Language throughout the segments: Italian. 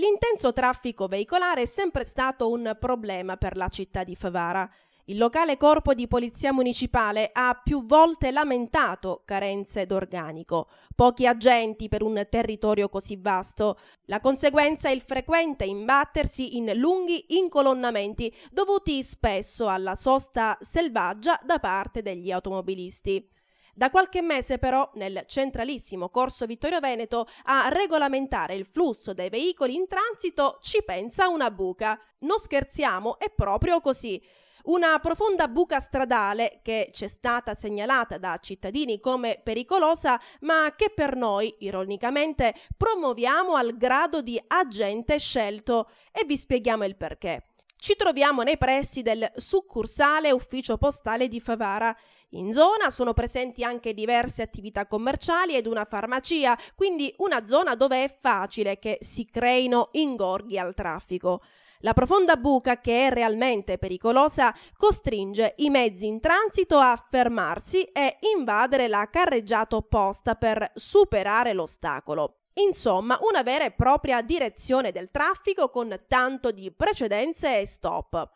L'intenso traffico veicolare è sempre stato un problema per la città di Favara. Il locale corpo di polizia municipale ha più volte lamentato carenze d'organico, pochi agenti per un territorio così vasto. La conseguenza è il frequente imbattersi in lunghi incolonnamenti dovuti spesso alla sosta selvaggia da parte degli automobilisti. Da qualche mese però nel centralissimo Corso Vittorio Veneto a regolamentare il flusso dei veicoli in transito ci pensa una buca. Non scherziamo, è proprio così. Una profonda buca stradale che ci è stata segnalata da cittadini come pericolosa, ma che per noi, ironicamente, promuoviamo al grado di agente scelto e vi spieghiamo il perché. Ci troviamo nei pressi del succursale ufficio postale di Favara. In zona sono presenti anche diverse attività commerciali ed una farmacia, quindi una zona dove è facile che si creino ingorghi al traffico. La profonda buca, che è realmente pericolosa, costringe i mezzi in transito a fermarsi e invadere la carreggiata opposta per superare l'ostacolo. Insomma, una vera e propria direzione del traffico con tanto di precedenze e stop.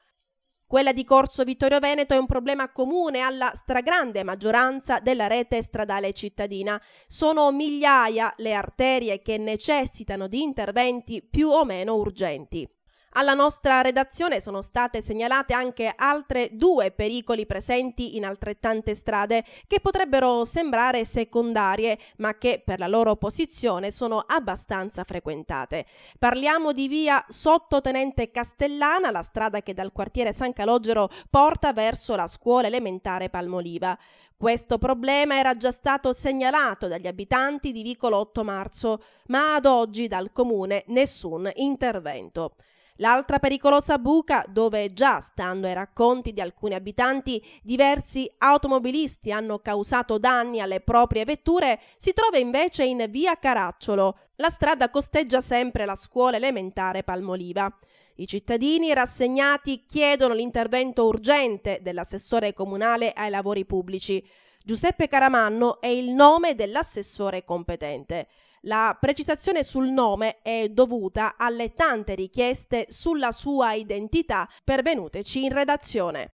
Quella di Corso Vittorio Veneto è un problema comune alla stragrande maggioranza della rete stradale cittadina. Sono migliaia le arterie che necessitano di interventi più o meno urgenti. Alla nostra redazione sono state segnalate anche altre due pericoli presenti in altrettante strade che potrebbero sembrare secondarie, ma che per la loro posizione sono abbastanza frequentate. Parliamo di via Sottotenente Castellana, la strada che dal quartiere San Calogero porta verso la scuola elementare Palmoliva. Questo problema era già stato segnalato dagli abitanti di Vicolo 8 Marzo, ma ad oggi dal comune nessun intervento. L'altra pericolosa buca, dove già, stando ai racconti di alcuni abitanti, diversi automobilisti hanno causato danni alle proprie vetture, si trova invece in via Caracciolo. La strada costeggia sempre la scuola elementare Palmoliva. I cittadini rassegnati chiedono l'intervento urgente dell'assessore comunale ai lavori pubblici. Giuseppe Caramanno è il nome dell'assessore competente. La precisazione sul nome è dovuta alle tante richieste sulla sua identità pervenuteci in redazione.